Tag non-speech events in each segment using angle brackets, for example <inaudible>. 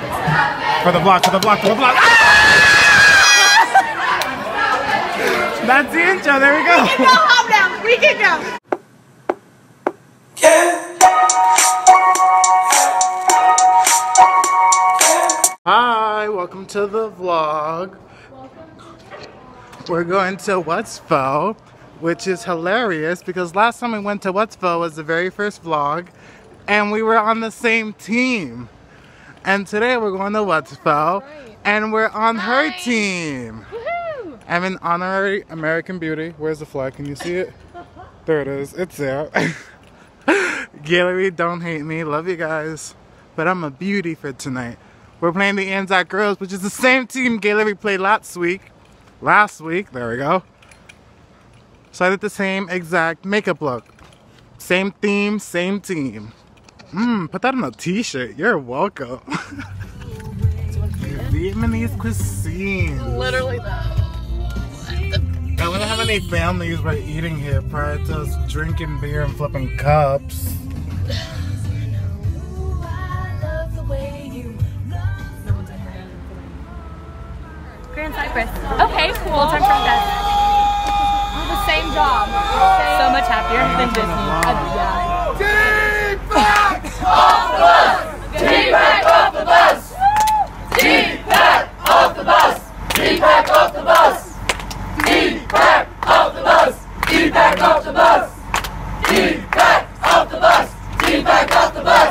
For the vlog, for the vlog, for the vlog. Ah! That's the intro, there we go. We can go home now. We can go. Hi, welcome to the vlog. We're going to Westville, which is hilarious because last time we went to Westville was the very first vlog and we were on the same team. And today we're going to Westville and we're on her team. I'm an honorary American Beauty. Where's the flag? Can you see it? <laughs> There it is. It's there. <laughs> Gallery, don't hate me. Love you guys. But I'm a beauty for tonight. We're playing the Anzac Girls, which is the same team Gallery played last week. Last week, there we go. So I did the same exact makeup look. Same theme, same team. Mmm, put that on a t-shirt. You're welcome. <laughs> Vietnamese cuisine. Literally that. I wonder how many families were eating here prior to us drinking beer and flipping cups. Grand Cypress. Okay, cool. Time front desk. The same job. So much happier than Disney. Uh, yeah.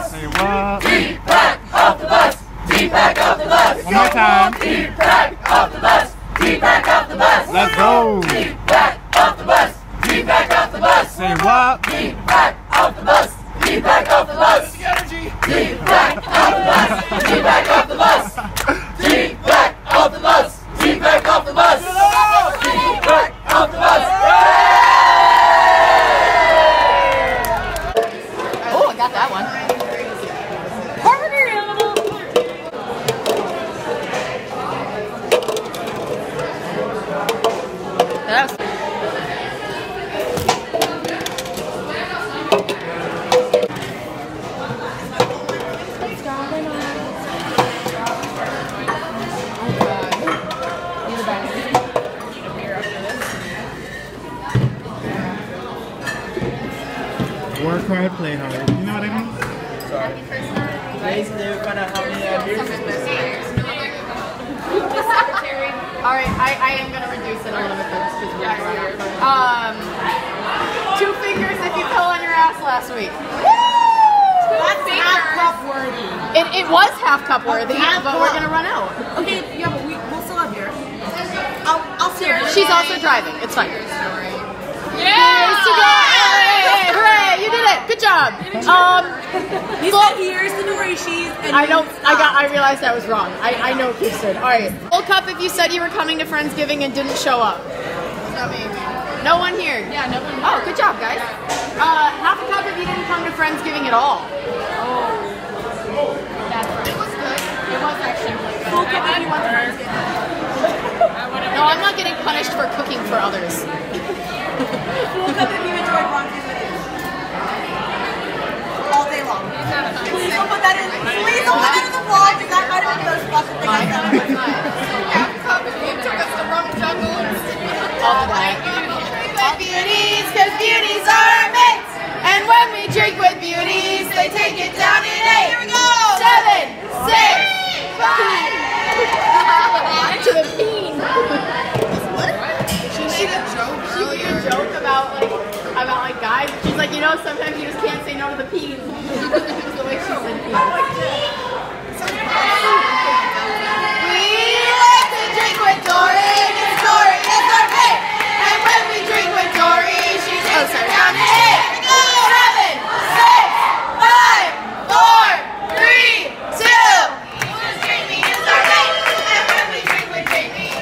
Say what? One more time. Deepak off the bus! Deepak off the bus! Back off the bus! Back off the bus! Back off the bus! Back off the bus! Back off the bus! Get back off the bus! Off Let's go. Deepak off the bus! Deepak off the bus! Say what? Oh, I got that one. Party animal. That Work hard, play hard. You know what I mean? All right, I, I am gonna reduce it a little bit for this because we're running. Um, two fingers if you fell on your ass last week. That's half cup worthy. It, it was half cup worthy, half but we're gonna run out. Okay, yeah, but we we'll still have beer. I'll, I'll still She's also driving. It's fine. Yeah. Here's to go! Hey, hooray! You did it. Good job. Um, full- said, here's the Norishis. And I know. I got. I realized I was wrong. I, I know Kirsten. All right. Full cup if you said you were coming to Friendsgiving and didn't show up. No one here. Yeah, no one. Here. Oh, good job, guys. Uh, half a cup if you didn't come to Friendsgiving at all. Oh. It was good. It was actually really good. Full cup if you want the Friendsgiving. No, I'm not getting punished for cooking for others. Full cup if you enjoyed know, sometimes you just can't say no to the. That's <laughs> the way she said peen. We like to drink with Dory, and Dory is our mate. And when we drink with Dory, she takes us down to eight. Seven, six, five, four, three, two. Jamie is our mate. And when we drink with Jamie.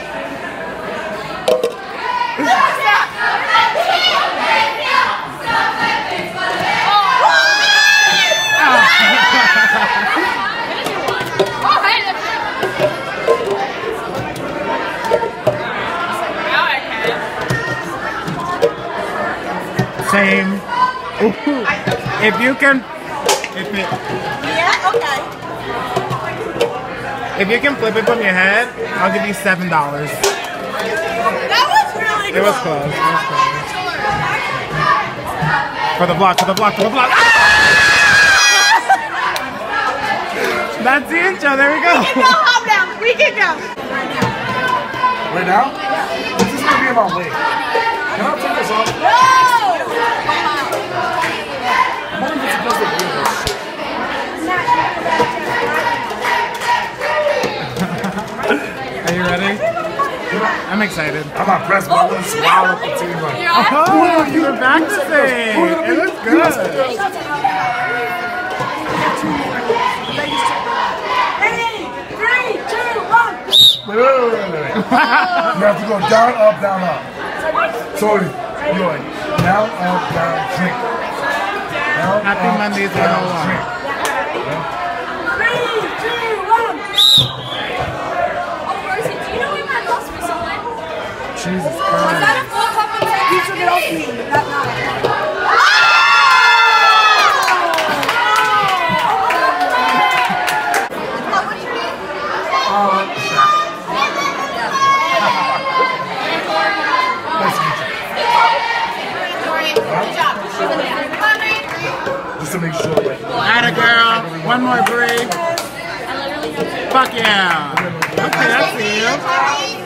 Oh, hey, that's- Now I can. Same. If you can, if it, Yeah, okay. If you can flip it from your head, I'll give you seven dollars. That was really It was close. It was close. For the vlog, for the vlog, for the vlog. <laughs> That's the intro. There we Go go. home now. We can go. Right now? This is gonna be about weight. Can I take this off? No. I'm not even supposed to do this. Are you ready? I'm excited. I'm not pressed, but oh, I want to swallow up the team. Like, Oh, you were practicing. It looks good. Ready? Three, two, one. wait, wait, wait, wait, wait. You have to go down, up, down, up. So, you're like, down, up, down, drink. Down, Happy up, Mondays, down, 101. drink. Three, two, one. Oh, Rosie, do you know we were lost recently? Jesus Is Christ. that a full cup of You took it off me. That night. Shaq. Nice to meet you. Just to make sure, like, Atta girl. One more break. Fuck yeah. Okay, I see you.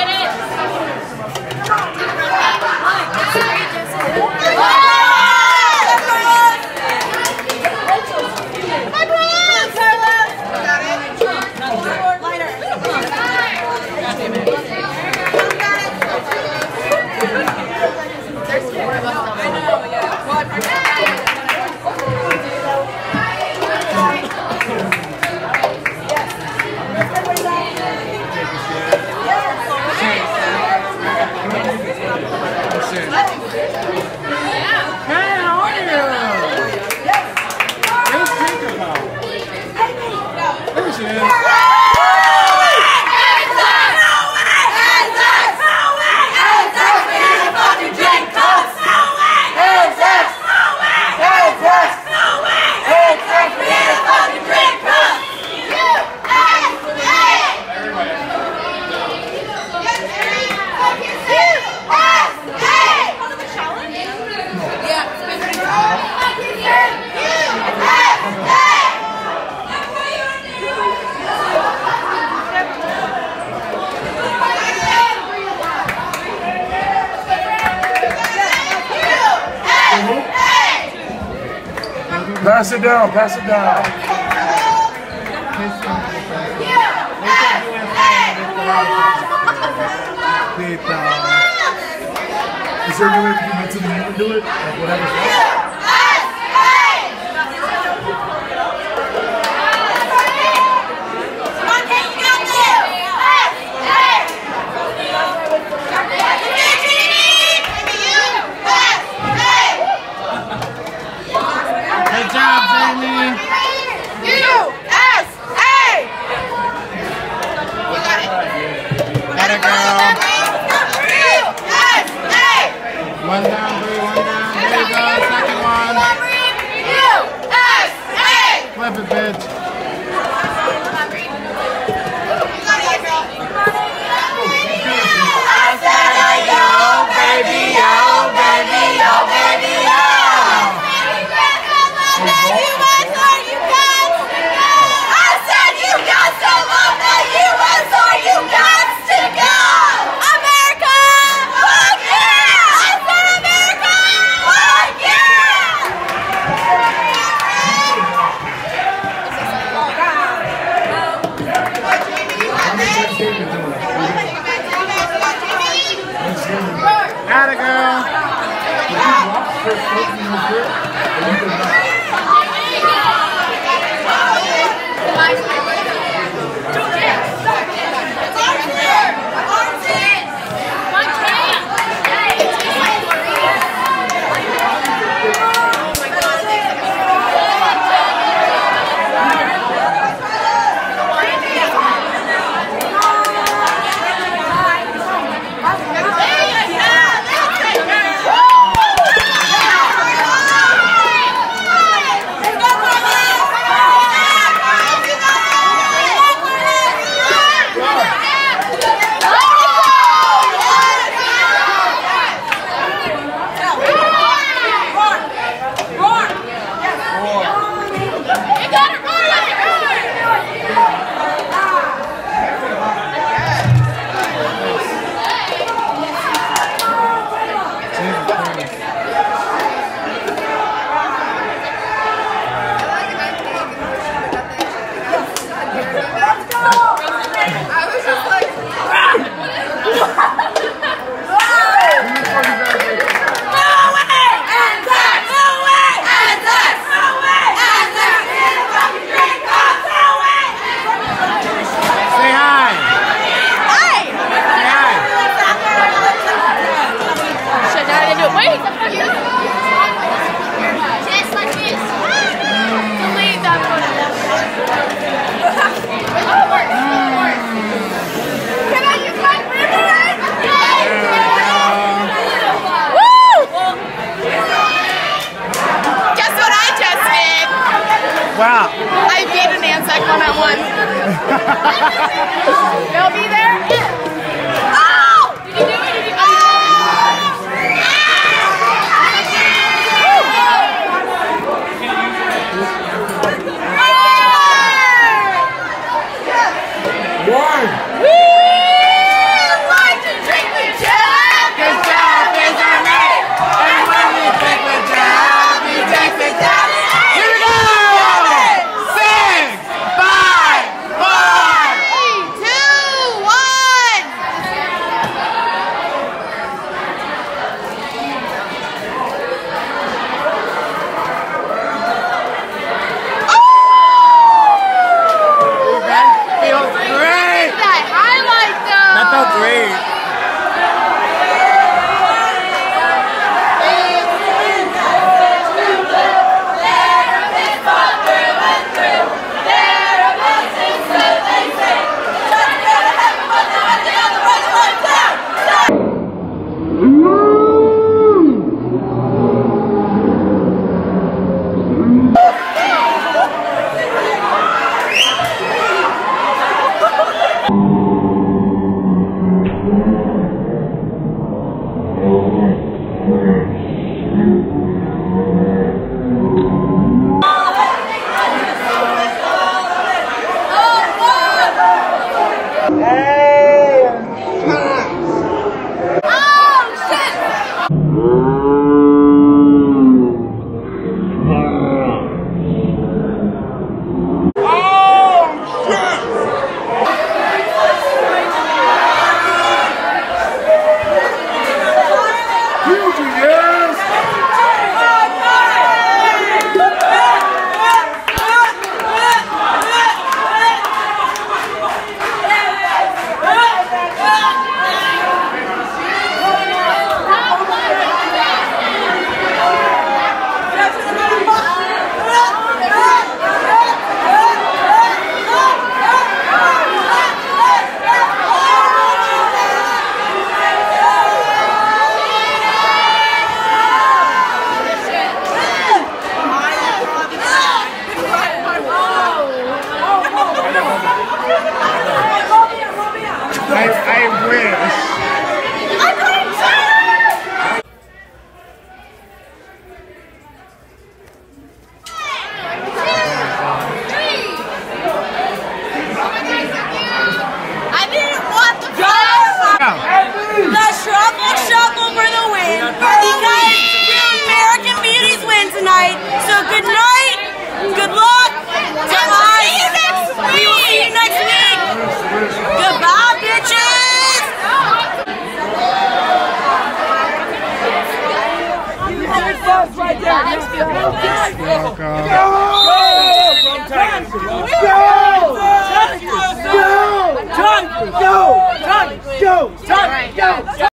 Pérez. Pass it down, pass it down. Is there any way can get to do it? Like, whatever. Wow. I beat an Anzac one on one. They'll be there.